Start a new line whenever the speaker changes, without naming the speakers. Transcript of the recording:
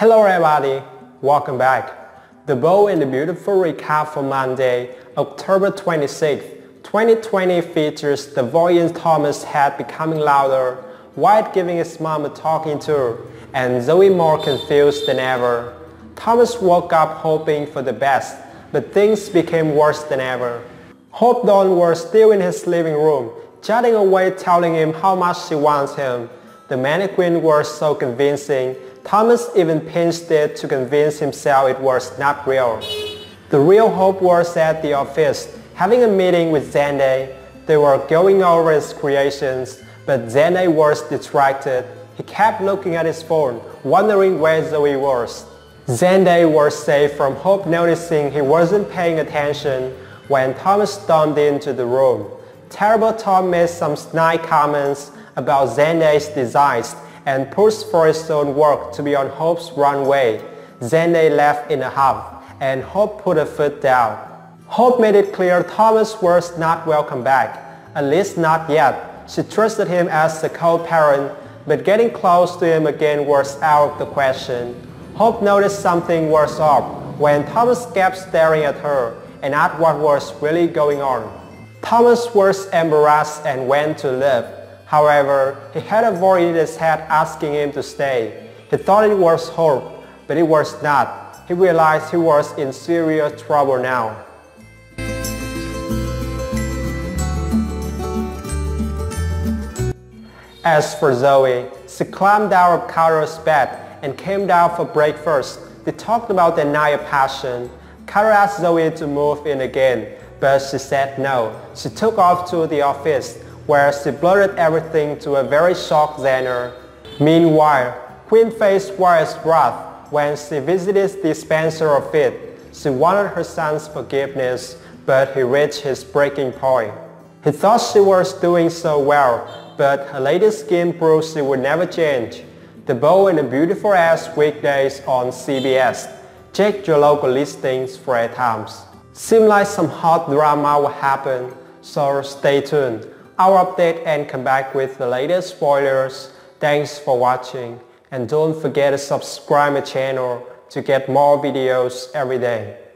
Hello everybody, welcome back. The bold and the beautiful recap for Monday, October 26, 2020 features the voice Thomas head becoming louder, Wyatt giving his mom a talking to, and Zoe more confused than ever. Thomas woke up hoping for the best, but things became worse than ever. Hope Dawn was still in his living room, chatting away telling him how much she wants him. The mannequin was so convincing, Thomas even pinched it to convince himself it was not real. The real Hope was at the office, having a meeting with Zende. They were going over his creations, but Zende was distracted. He kept looking at his phone, wondering where Zoe was. Zende was safe from Hope noticing he wasn't paying attention when Thomas stormed into the room. Terrible Tom made some snide comments about Zende's designs and pushed for his own work to be on Hope's runway. Then they left in a huff, and Hope put a foot down. Hope made it clear Thomas was not welcome back, at least not yet. She trusted him as a co-parent, but getting close to him again was out of the question. Hope noticed something was off when Thomas kept staring at her and at what was really going on. Thomas was embarrassed and went to leave. However, he had a voice in his head asking him to stay. He thought it was Hope, but it was not. He realized he was in serious trouble now. As for Zoe, she climbed out of Carter's bed and came down for breakfast. They talked about their night passion. Carter asked Zoe to move in again, but she said no. She took off to the office, where she blurted everything to a very shocked Zende. Meanwhile, Quinn faced Wyatt's wrath when she visited the dispenser of it. She wanted her son's forgiveness, but he reached his breaking point. He thought she was doing so well, but her latest skin proved she would never change. The Bold and the Beautiful Ass weekdays on CBS. Check your local listings for at times. Seems like some hot drama will happen, so stay tuned. I'll update and come back with the latest spoilers. Thanks for watching and don't forget to subscribe my channel to get more videos every day.